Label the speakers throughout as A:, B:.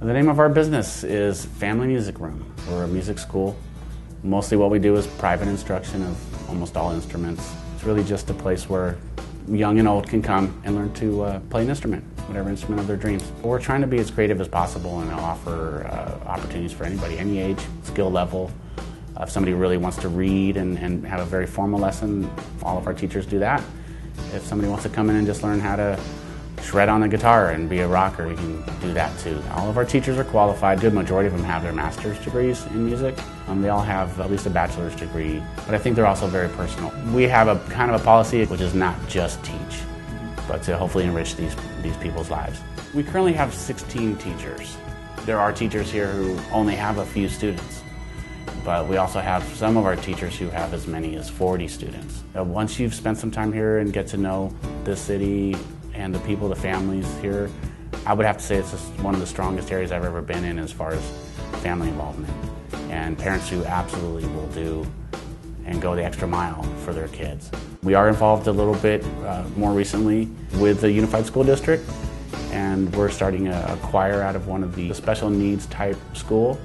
A: The name of our business is Family Music Room. We're a music school. Mostly what we do is private instruction of almost all instruments. It's really just a place where young and old can come and learn to uh, play an instrument, whatever instrument of their dreams. We're trying to be as creative as possible and offer uh, opportunities for anybody, any age, skill level. Uh, if somebody really wants to read and, and have a very formal lesson, all of our teachers do that. If somebody wants to come in and just learn how to shred on the guitar and be a rocker, we can do that too. All of our teachers are qualified. Good majority of them have their master's degrees in music. Um, they all have at least a bachelor's degree, but I think they're also very personal. We have a kind of a policy which is not just teach, but to hopefully enrich these, these people's lives. We currently have 16 teachers. There are teachers here who only have a few students, but we also have some of our teachers who have as many as 40 students. Uh, once you've spent some time here and get to know the city and the people, the families here, I would have to say it's just one of the strongest areas I've ever been in as far as family involvement and parents who absolutely will do and go the extra mile for their kids. We are involved a little bit uh, more recently with the Unified School District and we're starting a, a choir out of one of the special needs type school.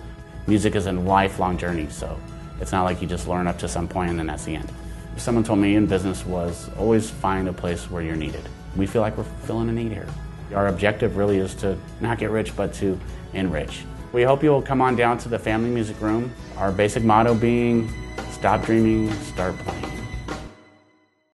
A: Music is a lifelong journey, so it's not like you just learn up to some point and then that's the end. Someone told me in business was always find a place where you're needed. We feel like we're filling a need here. Our objective really is to not get rich, but to enrich. We hope you'll come on down to the Family Music Room. Our basic motto being, stop dreaming, start playing.